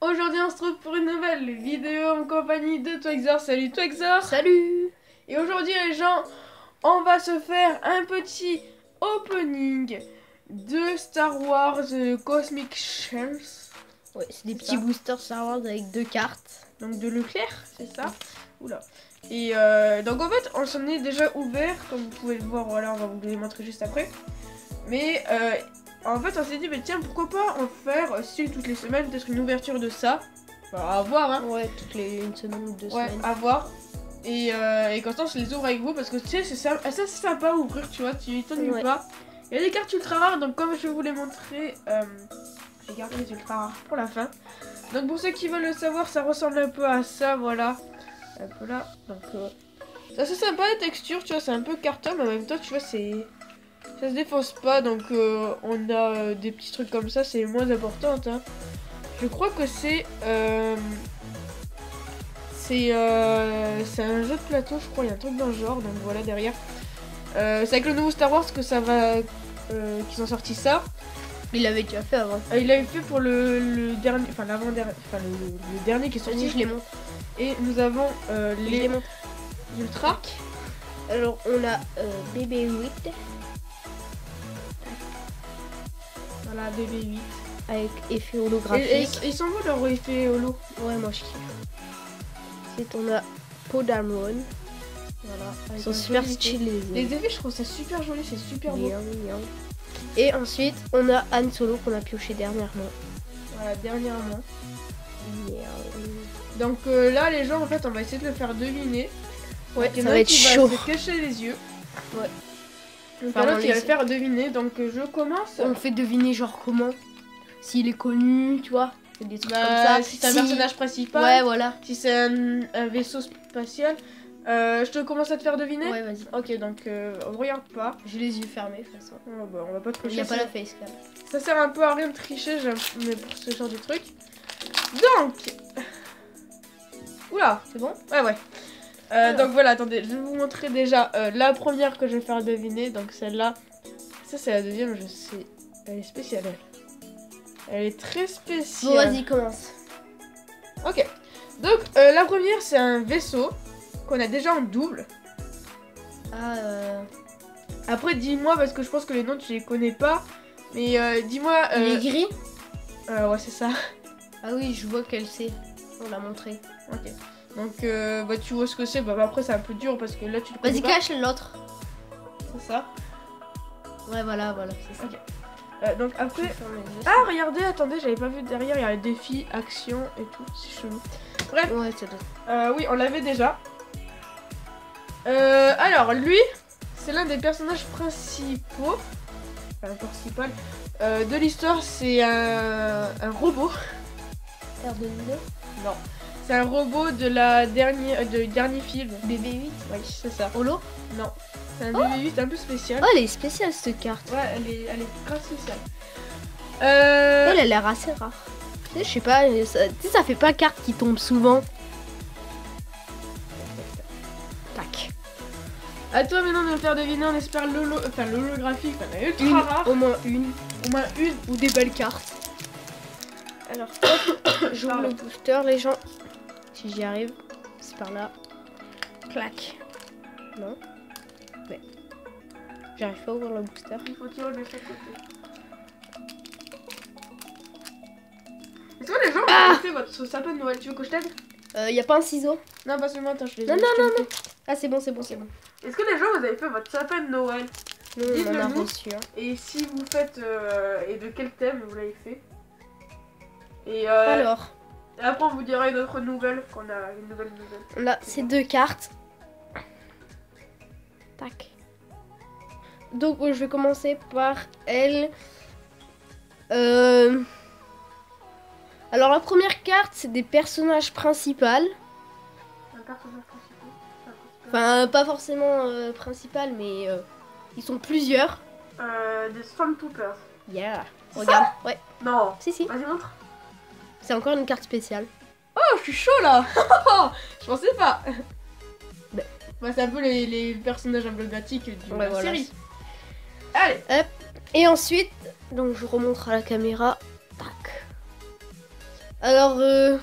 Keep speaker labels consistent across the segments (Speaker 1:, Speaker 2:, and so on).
Speaker 1: Aujourd'hui on se retrouve pour une nouvelle vidéo en compagnie de Twexor. Salut Twexor
Speaker 2: Salut
Speaker 1: Et aujourd'hui les gens, on va se faire un petit opening de Star Wars euh, Cosmic Shells.
Speaker 2: Ouais, c'est des petits
Speaker 1: ça.
Speaker 2: boosters Star avec deux cartes.
Speaker 1: Donc de Leclerc, c'est ça Oula. Et euh, donc en fait on s'en est déjà ouvert, comme vous pouvez le voir, voilà on va vous les montrer juste après. Mais euh, en fait on s'est dit, mais tiens pourquoi pas en faire, euh, si toutes les semaines, peut-être une ouverture de ça. Enfin, à voir hein.
Speaker 2: Ouais, toutes les une semaine ou deux
Speaker 1: Ouais,
Speaker 2: semaines.
Speaker 1: à voir. Et, euh, et on se les ouvre avec vous, parce que tu sais, c'est ça, ça, c'est sympa à ouvrir, tu vois, tu t'ennuies
Speaker 2: Ouais.
Speaker 1: pas. Il y a des cartes ultra rares, donc comme je vais vous les montrer, euh, gardé les ultra pour la fin. Donc pour ceux qui veulent le savoir, ça ressemble un peu à ça, voilà. Un peu là, donc euh, c'est assez sympa la texture, tu vois, c'est un peu carton, mais en même temps, tu vois, c'est... Ça se défonce pas, donc euh, on a euh, des petits trucs comme ça, c'est moins important, hein. Je crois que c'est... c'est un jeu de plateau, je crois, il y a un truc dans le genre, donc voilà derrière. C'est avec le nouveau Star Wars que ça va. qu'ils ont sorti ça.
Speaker 2: Il l'avait déjà fait avant.
Speaker 1: Euh, il l'avait fait pour le, le dernier. Enfin, l'avant-dernier. Enfin, le, le dernier qui est sorti.
Speaker 2: je les montre.
Speaker 1: Et nous avons euh,
Speaker 2: Je les montre.
Speaker 1: Ultra.
Speaker 2: Alors, on a euh, BB-8
Speaker 1: Voilà, BB-8.
Speaker 2: avec effet
Speaker 1: Et, et,
Speaker 2: holographique.
Speaker 1: et ils sont beaux leur effet holo.
Speaker 2: Ouais, moi je kiffe. Ensuite, on a Podamron.
Speaker 1: Voilà.
Speaker 2: Ils sont super stylés.
Speaker 1: Les effets, je trouve ça super joli, c'est super beau.
Speaker 2: Mignon. Et ensuite, on a Han Solo qu'on a pioché dernièrement.
Speaker 1: Voilà, dernièrement. Donc euh, là, les gens, en fait, on va essayer de le faire deviner.
Speaker 2: Ouais,
Speaker 1: Donc,
Speaker 2: ça va être
Speaker 1: qui
Speaker 2: chaud.
Speaker 1: se cacher les yeux.
Speaker 2: Ouais.
Speaker 1: Donc
Speaker 2: Enfin,
Speaker 1: qui va le faire deviner. Donc euh, je commence.
Speaker 2: On fait deviner genre comment? S'il est connu, tu vois? Des trucs
Speaker 1: Bah,
Speaker 2: comme ça.
Speaker 1: si c'est un
Speaker 2: Si-
Speaker 1: personnage principal,
Speaker 2: Ouais, voilà.
Speaker 1: si c'est un, un vaisseau spatial, euh, je te commence à te faire deviner.
Speaker 2: Ouais, vas-y.
Speaker 1: Ok, donc euh, on regarde pas.
Speaker 2: J'ai les yeux fermés, de toute façon.
Speaker 1: Oh, bah, on va pas
Speaker 2: Il
Speaker 1: tricher.
Speaker 2: n'y a pas la facecam.
Speaker 1: ça sert un peu à rien de tricher, mais pour ce genre de truc. Donc, oula,
Speaker 2: C'est bon?
Speaker 1: Ouais ouais. Euh, donc voilà, attendez, je vais vous montrer déjà euh, la première que je vais faire deviner. Donc celle-là, ça c'est la deuxième, je sais. Elle est spéciale. Elle, Elle est très spéciale.
Speaker 2: Bon, vas-y, commence.
Speaker 1: Ok. Donc la première c'est un vaisseau qu'on a déjà en double.
Speaker 2: Ah, euh...
Speaker 1: Après dis-moi parce que je pense que les noms tu les connais pas. Mais euh, dis-moi.
Speaker 2: Il
Speaker 1: euh,
Speaker 2: est gris
Speaker 1: euh, ouais c'est ça.
Speaker 2: Ah oui, je vois qu'elle sait. On l'a montré.
Speaker 1: Ok. Donc bah tu vois ce que c'est. Bah après c'est un peu dur parce que là tu le
Speaker 2: Vas-y, cache l'autre.
Speaker 1: C'est ça.
Speaker 2: Ouais, voilà, voilà, c'est ça.
Speaker 1: Donc après. Ah regardez, attendez, j'avais pas vu derrière, il y a le défi, action et tout, c'est chelou. Bref,
Speaker 2: Ouais,
Speaker 1: euh, oui, on l'avait déjà. Euh, alors, lui, c'est l'un des personnages principaux, enfin principal, euh, de l'histoire, c'est un, un robot.
Speaker 2: R2
Speaker 1: Non, c'est un robot de la dernière, de dernier film.
Speaker 2: BB-8
Speaker 1: Oui, c'est ça.
Speaker 2: Holo
Speaker 1: Non, c'est un BB-8 un peu spécial.
Speaker 2: Oh, elle est spéciale cette carte.
Speaker 1: Ouais, elle est, elle est grave spéciale. Euh,
Speaker 2: Elle a l'air assez rare. Tu sais, je sais pas, euh, ça, tu sais, ça fait pas carte qui tombe souvent. Tac.
Speaker 1: À toi maintenant de me faire deviner, on espère l'holo, enfin l'holographique, enfin la ultra
Speaker 2: Une,
Speaker 1: rare,
Speaker 2: au moins une.
Speaker 1: au moins une.
Speaker 2: Ou des belles cartes. Alors, j'ouvre le booster, les gens. Si j'y arrive, c'est par là. Clac. Non. Ouais. J'arrive pas à ouvrir le booster.
Speaker 1: Il faut tirer de chaque côté. Est-ce que les gens
Speaker 2: Ah
Speaker 1: ont votre sapin de Noël? Tu veux que je t'aide?
Speaker 2: Euh, y a pas un ciseau?
Speaker 1: Non, pas seulement, attends, je les
Speaker 2: Non, non, non, non. Ah, c'est bon, c'est bon, c'est bon.
Speaker 1: Est-ce que les gens vous avez fait votre sapin de Noël
Speaker 2: a
Speaker 1: Dites-le nous.
Speaker 2: reçu un.
Speaker 1: Et si vous faites. euh, et de quel thème vous l'avez fait Et euh,
Speaker 2: Alors,
Speaker 1: après, on vous dira une autre nouvelle, qu'on a une nouvelle nouvelle.
Speaker 2: on a ces deux cartes. Tac. Donc, euh, je vais commencer par elle. Euh... Alors, la première carte, c'est des personnages principaux.
Speaker 1: Un personnage. Enfin,
Speaker 2: pas forcément euh, principal, mais euh, ils sont plusieurs.
Speaker 1: Euh, des Stormtroopers.
Speaker 2: Yeah. Regarde. Ouais.
Speaker 1: Non.
Speaker 2: Si, si.
Speaker 1: Vas-y, montre.
Speaker 2: C'est encore une carte spéciale.
Speaker 1: Oh, je suis chaud là Je pensais pas bah, C'est un peu les, les personnages emblématiques de
Speaker 2: Ouais,
Speaker 1: la
Speaker 2: voilà.
Speaker 1: série. Allez
Speaker 2: Et ensuite, donc je remontre à la caméra. Tac. Alors, euh,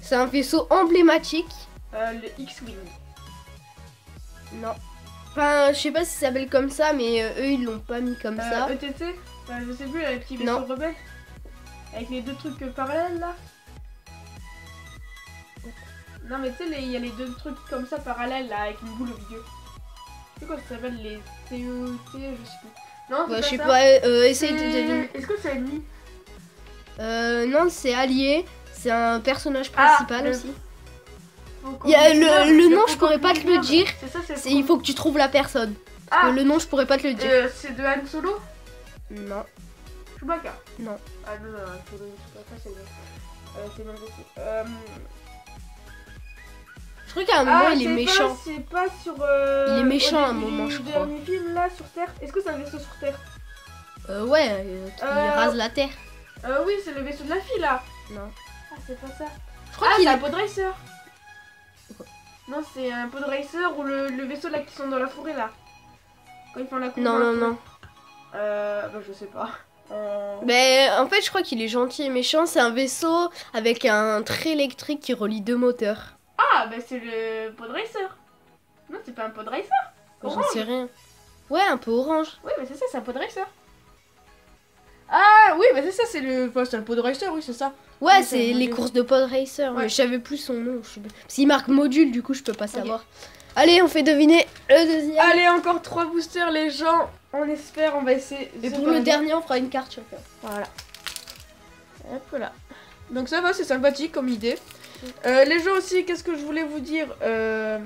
Speaker 2: c'est un vaisseau emblématique.
Speaker 1: euh, Le X-Wing.
Speaker 2: Non. Enfin, je sais pas si ça s'appelle comme ça, mais euh, eux ils l'ont pas mis comme
Speaker 1: Euh,
Speaker 2: ça.
Speaker 1: ETT Enfin, Je sais plus, petits vaisseaux
Speaker 2: Non.
Speaker 1: rebelles. Avec les deux trucs euh, parallèles là. Non mais tu sais, il y a les deux trucs comme ça parallèles là, avec une boule au milieu. C'est quoi ça s'appelle les TOT Je sais plus. Non,
Speaker 2: Ouais, je sais
Speaker 1: ça.
Speaker 2: pas, euh, essaye de deviner.
Speaker 1: Est-ce que c'est ennemi?
Speaker 2: Euh, non, c'est Allié. C'est un personnage
Speaker 1: Ah,
Speaker 2: principal aussi. Il y a
Speaker 1: dise
Speaker 2: le- le nom, je pourrais pas te le dire.
Speaker 1: Ça, c'est
Speaker 2: Il faut que tu trouves la personne. Parce
Speaker 1: Ah
Speaker 2: que le nom, je pourrais pas te le dire.
Speaker 1: euh, C'est de Han Solo
Speaker 2: Non.
Speaker 1: Chewbacca
Speaker 2: Non.
Speaker 1: Ah non, non, Han Solo, Chewbacca c'est. Euh. Euh,
Speaker 2: Je crois qu'à un moment,
Speaker 1: ah,
Speaker 2: il est méchant.
Speaker 1: pas- C'est pas sur. euh,
Speaker 2: Il est méchant
Speaker 1: au
Speaker 2: à un moment, je crois.
Speaker 1: film là sur Terre. Est-ce que c'est un vaisseau sur Terre?
Speaker 2: Euh, ouais, euh, qui
Speaker 1: Euh,
Speaker 2: rase la terre.
Speaker 1: Euh, oui, c'est le vaisseau de la fille là.
Speaker 2: Non.
Speaker 1: Ah, c'est pas ça.
Speaker 2: Je crois
Speaker 1: Ah,
Speaker 2: qu'il est quoi
Speaker 1: Non, c'est un pod racer ou le, le vaisseau là qui sont dans la forêt là. Quand ils font la course.
Speaker 2: Non, non, non.
Speaker 1: Euh, bah, je sais pas. Euh,
Speaker 2: Mais en fait, je crois qu'il est gentil et méchant. C'est un vaisseau avec un trait électrique qui relie deux moteurs.
Speaker 1: Ah, bah c'est le pod racer. Non, c'est pas un pod racer.
Speaker 2: J'en sais rien. Ouais, un peu orange.
Speaker 1: Oui, mais c'est ça, c'est un pod racer. Ah, oui, bah c'est ça, c'est le. Enfin, c'est un pod racer, oui, c'est ça.
Speaker 2: Ouais,
Speaker 1: c'est
Speaker 2: les courses de pod racer.
Speaker 1: Ouais.
Speaker 2: Mais je savais plus son nom. je marque module, du coup, je peux pas savoir. Allez, on fait deviner le deuxième.
Speaker 1: Allez, encore trois boosters, les gens. On espère, on va essayer.
Speaker 2: et pour le dernier, on fera une carte chacun.
Speaker 1: Voilà. Hop là. Donc ça va, c'est sympathique comme idée. Euh, les gens aussi, qu'est-ce que je voulais vous dire Euh,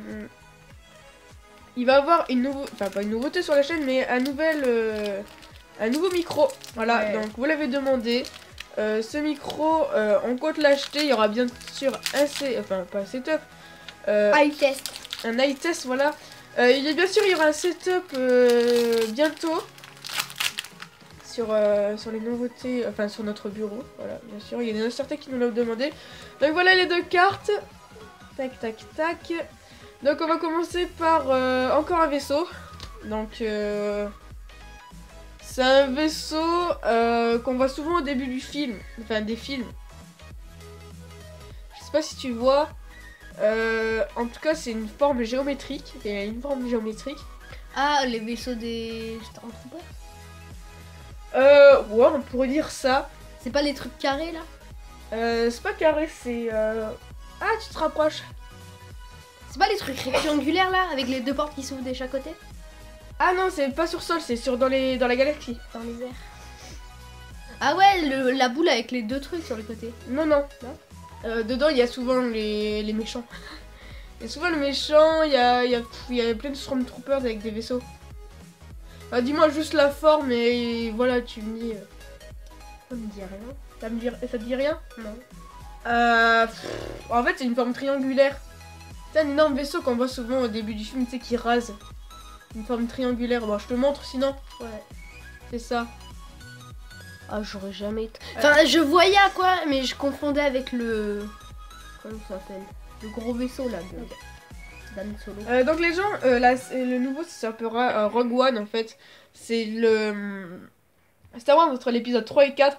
Speaker 1: Il va y avoir une nouveauté, enfin pas une nouveauté sur la chaîne, mais un nouvel, euh, un nouveau micro. Voilà,
Speaker 2: Ouais.
Speaker 1: donc vous l'avez demandé. Euh, ce micro, euh, on compte l'acheter. Il y aura bien sûr un C, enfin pas un setup, euh,
Speaker 2: Eye test.
Speaker 1: un eye test, voilà. Euh, il y a bien sûr, il y aura un setup bientôt sur, sur les nouveautés, enfin sur notre bureau, voilà, bien sûr. Il y en a certains qui nous l'ont demandé. Donc voilà les deux cartes. Tac, tac, tac. Donc on va commencer par encore un vaisseau. Donc euh, c'est un vaisseau euh, qu'on voit souvent au début du film, enfin des films. Je sais pas si tu vois. Euh, en tout cas, c'est une forme géométrique. Il y a une forme géométrique.
Speaker 2: Ah, les vaisseaux des Stormtroopers
Speaker 1: Euh, ouais, on pourrait dire ça.
Speaker 2: C'est pas les trucs carrés là?
Speaker 1: Euh, c'est pas carré, c'est. euh, Ah, tu te rapproches.
Speaker 2: C'est pas les trucs rectangulaires là, avec les deux portes qui s'ouvrent de chaque côté?
Speaker 1: Ah non, c'est pas sur sol, c'est sur dans les dans la galaxie.
Speaker 2: Dans les airs. Ah ouais, le- la boule avec les deux trucs sur le côté.
Speaker 1: Non, non. Euh, dedans, il y a souvent les, les méchants. Il y a souvent les méchants, il y a, il y, a, il y a plein de Stormtroopers avec des vaisseaux. Bah, dis-moi juste la forme et voilà, tu me dis. euh,
Speaker 2: Ça me dit rien.
Speaker 1: Ça, me dit, ça te dit rien?
Speaker 2: Non.
Speaker 1: Euh, pff, en fait, c'est une forme triangulaire. C'est un énorme vaisseau qu'on voit souvent au début du film, tu sais, qui rase. Une forme triangulaire. Bon, je te montre sinon.
Speaker 2: Ouais.
Speaker 1: C'est ça.
Speaker 2: Ah, j'aurais jamais été. Enfin, je voyais à quoi, mais je confondais avec le. Comment ça s'appelle? Le gros vaisseau là de. Dan Solo.
Speaker 1: Euh, donc les gens, euh, là, le nouveau, ça s'appellera euh, Rogue One en fait. C'est le hum, Star Wars entre l'épisode 3 et 4.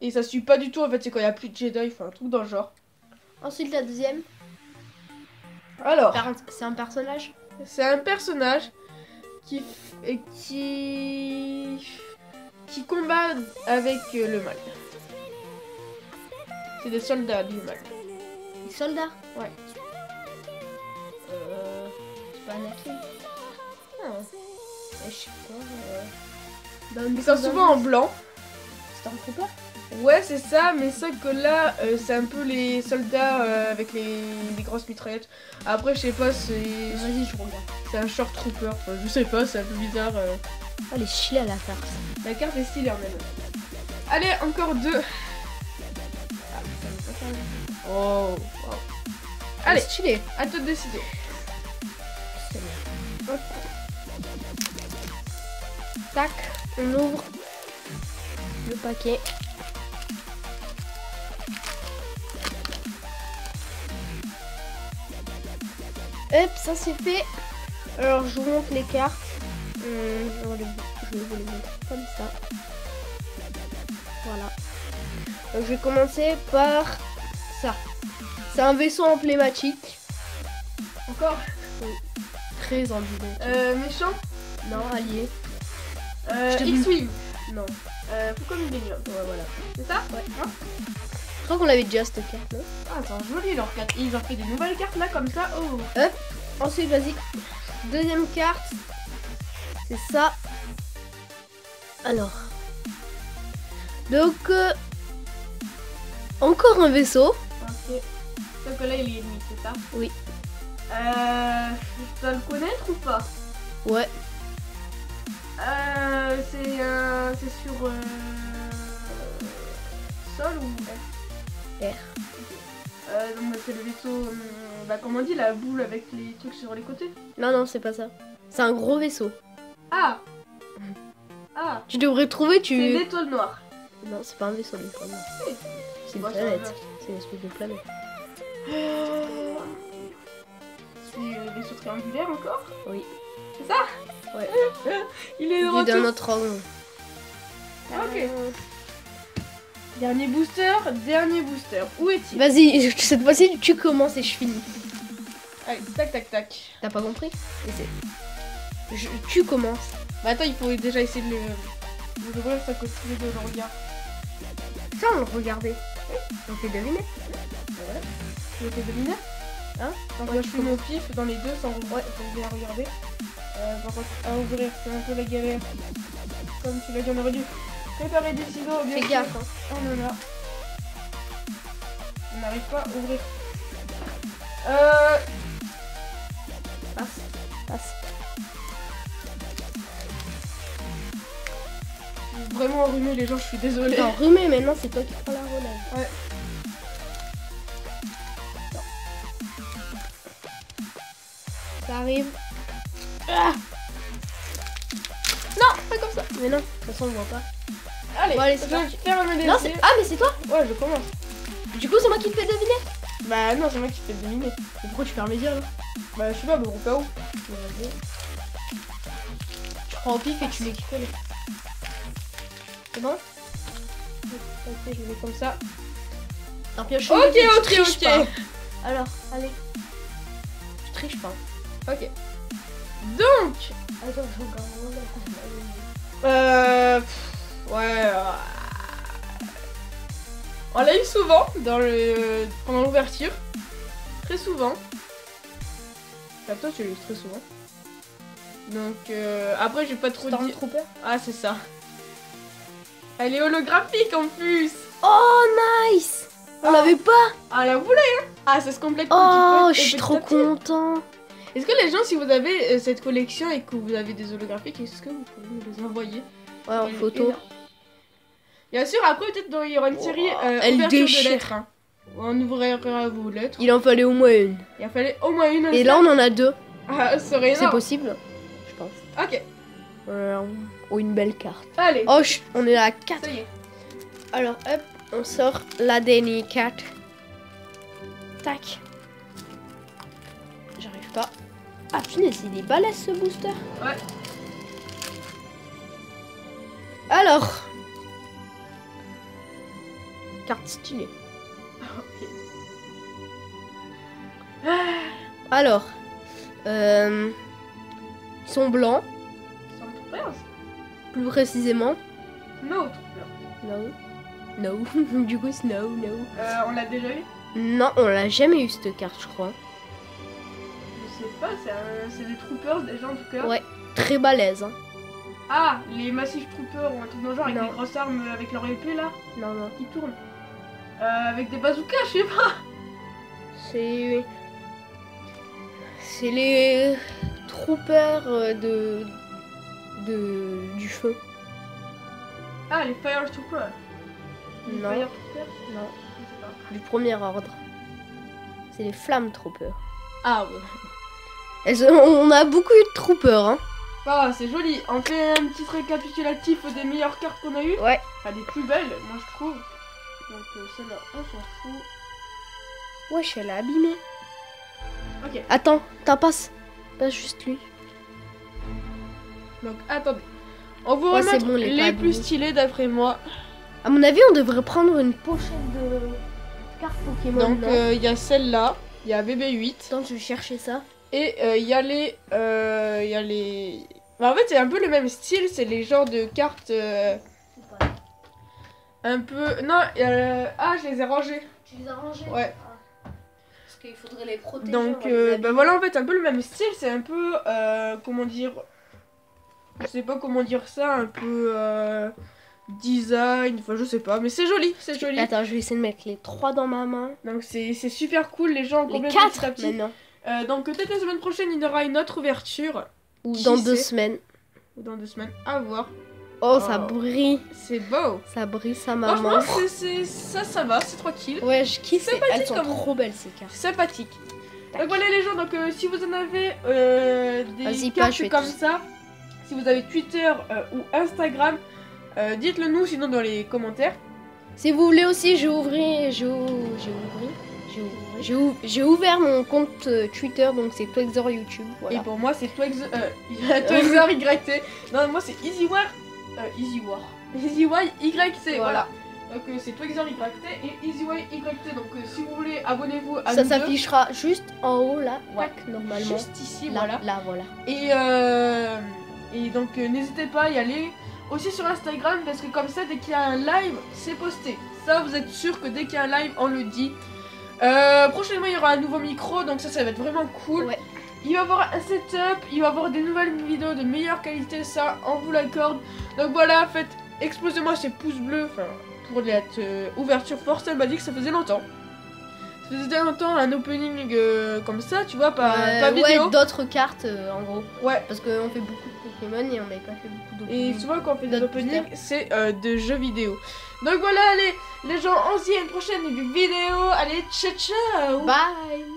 Speaker 1: Et ça suit pas du tout en fait, c'est quand il y a plus de Jedi, enfin un truc dans le genre.
Speaker 2: Ensuite, la deuxième.
Speaker 1: Alors,
Speaker 2: C'est un personnage?
Speaker 1: C'est un personnage qui f- et qui qui combat avec euh, le mal. C'est des soldats du mal.
Speaker 2: Des soldats?
Speaker 1: Ouais.
Speaker 2: Euh. C'est pas Anakin
Speaker 1: Ah.
Speaker 2: Euh, Je sais pas. Euh... Dan
Speaker 1: Ils sont souvent en blanc.
Speaker 2: Stormtrooper
Speaker 1: Ouais, c'est ça, mais sauf que là, euh, c'est un peu les soldats euh, avec les, les grosses mitraillettes. Après, je sais pas, c'est
Speaker 2: Vas-y, je regarde.
Speaker 1: c'est un short trooper. Enfin, je sais pas, c'est un peu bizarre. euh.
Speaker 2: Oh, les à la farce.
Speaker 1: La carte est stylée en même. Allez, encore deux. Ah, ça. Oh, wow. Allez,
Speaker 2: stylé.
Speaker 1: à toi de décider. Hop.
Speaker 2: Tac, on ouvre le paquet. Hop, ça c'est fait. Alors je vous montre les cartes. Hum, je vais vous les montrer comme ça. Voilà. Donc je vais commencer par ça. C'est un vaisseau emblématique.
Speaker 1: Encore
Speaker 2: Très emblématique.
Speaker 1: euh, Méchant
Speaker 2: Non, allié.
Speaker 1: euh, X-Wing
Speaker 2: Non.
Speaker 1: euh, Faucon Millennium.
Speaker 2: Ouais, voilà.
Speaker 1: C'est ça?
Speaker 2: Ouais.
Speaker 1: Hein?
Speaker 2: Crois qu'on avait déjà cette carte, non?
Speaker 1: Ah, c'est joli leur carte. Ils ont fait des nouvelles cartes là comme ça. Oh
Speaker 2: Ensuite, vas-y. Deuxième carte. C'est ça. Alors. Donc, euh, encore un vaisseau.
Speaker 1: Ok. Donc là il est ennemi, c'est ça?
Speaker 2: Oui.
Speaker 1: Euh. Je dois le connaître ou pas?
Speaker 2: Ouais.
Speaker 1: Euh. C'est euh, c'est sur. Euh... Sol ou Euh, bah, c'est le vaisseau. hum, bah, comment on dit la boule avec les trucs sur les côtés
Speaker 2: Non, non, c'est pas ça. C'est un gros vaisseau.
Speaker 1: Ah Ah
Speaker 2: Tu devrais trouver,
Speaker 1: C'est
Speaker 2: tu.
Speaker 1: une étoile noire.
Speaker 2: Non, c'est pas un vaisseau, l'étoile noire.
Speaker 1: Oui.
Speaker 2: C'est une
Speaker 1: c'est
Speaker 2: planète. C'est une espèce de planète.
Speaker 1: Euh, C'est le vaisseau triangulaire encore
Speaker 2: Oui.
Speaker 1: C'est ça
Speaker 2: Ouais.
Speaker 1: Il est de
Speaker 2: Vu d'un
Speaker 1: retour.
Speaker 2: autre angle.
Speaker 1: Ok. Dernier booster, dernier booster. Où est-il?
Speaker 2: Vas-y, cette fois-ci, tu commences et je finis.
Speaker 1: Allez, tac tac tac.
Speaker 2: T'as pas compris? Je- Tu commences.
Speaker 1: Bah attends, il faut déjà essayer de le. de l'ouvrir, ça coûte deux le regard.
Speaker 2: Ça, on le regardait. On fait deviner.
Speaker 1: Voilà. Tu veux tes deviner
Speaker 2: Hein? Ouais, je
Speaker 1: fais mon pif dans les deux sans, ouais, bien regarder. Euh, par contre, à ouvrir, c'est un peu la galère. Comme tu l'as dit, on aurait dû des ciseaux. bien
Speaker 2: Fais gaffe. hein.
Speaker 1: Oh là là. On n'arrive pas à ouvrir. Euh.
Speaker 2: Passe. Passe.
Speaker 1: Vraiment enrhumé les gens, je suis désolée.
Speaker 2: T'es enrhumé maintenant, c'est toi qui prends la relève.
Speaker 1: Ouais.
Speaker 2: Ça arrive.
Speaker 1: Ah non, pas comme ça.
Speaker 2: Mais non, de toute façon, on voit pas.
Speaker 1: Allez,
Speaker 2: Bon, allez,
Speaker 1: je vais
Speaker 2: Non. Ah, mais c'est toi
Speaker 1: Ouais, je commence.
Speaker 2: Du coup, c'est moi qui te fais deviner.
Speaker 1: Bah non, c'est moi qui te fais deviner.
Speaker 2: Mais pourquoi tu fermes les yeux là
Speaker 1: Bah je sais pas, mais au cas où.
Speaker 2: Tu prends au pif et tu mets qui. C'est bon
Speaker 1: Ok, je vais comme ça.
Speaker 2: Alors, pioche
Speaker 1: Ok,
Speaker 2: une, tu
Speaker 1: ok, ok.
Speaker 2: pas. Alors, allez. Tu triches pas.
Speaker 1: Ok. Donc,
Speaker 2: Attends, je regarde.
Speaker 1: euh, pff, ouais. euh, On l'a eu souvent dans le pendant l'ouverture, très souvent. Enfin, toi, tu l'as eu très souvent. Donc euh, après, je vais pas trop dire.
Speaker 2: Stormtrooper
Speaker 1: Ah, c'est ça. Elle est holographique en plus.
Speaker 2: Oh, nice On
Speaker 1: Ah.
Speaker 2: l'avait pas
Speaker 1: Ah, la voulait, hein Ah, ça se complète
Speaker 2: Oh, je suis trop content
Speaker 1: Est-ce que les gens, si vous avez euh, cette collection et que vous avez des holographiques, est-ce que vous pouvez les envoyer?
Speaker 2: Ouais, en photo.
Speaker 1: Bien sûr, après, peut-être dans- il y aura une série euh,
Speaker 2: Elle
Speaker 1: ouverture
Speaker 2: déchire.
Speaker 1: de lettres. hein. On ouvrira vos lettres.
Speaker 2: Il en fallait au moins une.
Speaker 1: Il en fallait au moins une.
Speaker 2: Et là, on en a deux.
Speaker 1: Ah, ça serait
Speaker 2: C'est
Speaker 1: énorme.
Speaker 2: possible Je pense.
Speaker 1: Ok,
Speaker 2: Euh, oh, une belle carte.
Speaker 1: allez.
Speaker 2: Oh, on est à 4.
Speaker 1: Ça y est.
Speaker 2: Alors, hop, on sort la dernière carte. Tac. J'arrive pas. Ah, punaise, il est balèze ce booster.
Speaker 1: Ouais.
Speaker 2: Alors. Carte stylée.
Speaker 1: Ok.
Speaker 2: Alors. Euh, ils sont blancs, plus précisément.
Speaker 1: No, Troopers.
Speaker 2: No. No. du coup, c'est no, no.
Speaker 1: Euh, on l'a déjà eu?
Speaker 2: Non, on l'a jamais eu cette carte, je crois.
Speaker 1: Je sais pas, c'est des Troopers déjà en tout cas.
Speaker 2: Ouais. Très balèze. Hein.
Speaker 1: Ah, les Massive Troopers ou un truc dans le genre avec des grosses armes avec leur épée là?
Speaker 2: Non, non.
Speaker 1: qui tournent. Euh, avec des bazookas, je sais pas.
Speaker 2: C'est. C'est les troopers euh, de. de. du feu.
Speaker 1: Ah, les Fire Troopers. Les
Speaker 2: Non.
Speaker 1: Fire Troopers
Speaker 2: Non.
Speaker 1: Je sais pas.
Speaker 2: Du premier ordre. C'est les flammes troopers.
Speaker 1: Ah ouais.
Speaker 2: Elles- on a beaucoup eu de troopers, hein.
Speaker 1: Ah, c'est joli. On fait un petit récapitulatif des meilleures cartes qu'on a eues.
Speaker 2: Ouais.
Speaker 1: Enfin, des plus belles, moi je trouve. Donc, euh, celle-là, on s'en fout.
Speaker 2: Wesh, elle est abîmée.
Speaker 1: Ok.
Speaker 2: Attends, t'as pas, pas juste lui.
Speaker 1: Donc attendez. On vous
Speaker 2: Ouais,
Speaker 1: remet
Speaker 2: bon, les
Speaker 1: plus stylés d'après moi.
Speaker 2: À mon avis, on devrait prendre une pochette de cartes Pokémon.
Speaker 1: Donc euh, il y a celle-là, il y a BB8
Speaker 2: Attends, je vais chercher ça.
Speaker 1: et euh, il y a les euh, il y a les Bah, en fait, c'est un peu le même style, c'est les genres de cartes un peu non, euh, ah, je les ai rangées.
Speaker 2: Tu les as rangés
Speaker 1: Ouais.
Speaker 2: Ah. Parce qu'il faudrait les protéger.
Speaker 1: Donc
Speaker 2: les
Speaker 1: euh, bah voilà, en fait, un peu le même style, c'est un peu euh, comment dire je sais pas comment dire ça, un peu euh, design, enfin je sais pas, mais c'est joli, c'est joli.
Speaker 2: Attends, je vais essayer de mettre les trois dans ma main.
Speaker 1: Donc c'est c'est super cool, les gens
Speaker 2: Les
Speaker 1: complètent
Speaker 2: quatre
Speaker 1: petit à petit.
Speaker 2: maintenant.
Speaker 1: Euh, donc peut-être la semaine prochaine il y aura une autre ouverture
Speaker 2: Ou
Speaker 1: Qui
Speaker 2: dans deux semaines.
Speaker 1: ou dans deux semaines à voir.
Speaker 2: Oh, ça brille.
Speaker 1: C'est beau.
Speaker 2: Ça brille sa
Speaker 1: Franchement
Speaker 2: maman.
Speaker 1: c'est c'est- ça ça va, c'est tranquille.
Speaker 2: Ouais, je kiffe.
Speaker 1: C'est
Speaker 2: Elles
Speaker 1: sympathique
Speaker 2: sont
Speaker 1: comme-
Speaker 2: trop belles ces cartes.
Speaker 1: sympathique. Donc voilà les gens, donc euh, si vous en avez euh, des cartes comme
Speaker 2: tout.
Speaker 1: ça, si vous avez Twitter euh, ou Instagram, dites-le nous sinon dans les commentaires.
Speaker 2: Si vous voulez aussi, j'ai ouvert, j'ai ou- j'ai ouvert, j'ai ouvert, mon compte Twitter, donc c'est Twexor YouTube.
Speaker 1: Et pour moi c'est Twax, euh, YT. Non moi c'est EasyWar, euh, EasyWar, EasyY YT. Voilà.
Speaker 2: Voilà.
Speaker 1: Donc euh, c'est Twexer YT et EasyY YT. Donc euh, si vous voulez abonnez-vous à
Speaker 2: Ça s'affichera juste en haut là,
Speaker 1: Ouais.
Speaker 2: tac, normalement.
Speaker 1: juste ici,
Speaker 2: là,
Speaker 1: voilà.
Speaker 2: là, voilà.
Speaker 1: Et, et donc n'hésitez pas à y aller aussi sur Instagram parce que comme ça dès qu'il y a un live c'est posté. Ça vous êtes sûr que dès qu'il y a un live on le dit. Prochainement il y aura un nouveau micro donc ça ça va être vraiment cool.
Speaker 2: Ouais.
Speaker 1: Il va y avoir un setup, il va y avoir des nouvelles vidéos de meilleure qualité, ça on vous l'accorde. Donc voilà, faites explosez-moi ces pouces bleus enfin, pour cette euh, ouverture force, elle m'a dit que ça faisait longtemps. Ça faisait longtemps un opening euh, comme ça, tu vois, pas,
Speaker 2: Euh,
Speaker 1: pas vidéo.
Speaker 2: ouais, d'autres cartes euh, en gros.
Speaker 1: Ouais.
Speaker 2: Parce qu'on fait beaucoup de Pokémon et on n'avait pas fait beaucoup d'autres.
Speaker 1: Et souvent quand on fait des openings, c'est de jeux vidéo. Donc voilà, allez, les gens, on se dit à une prochaine vidéo. Allez, ciao ciao
Speaker 2: Bye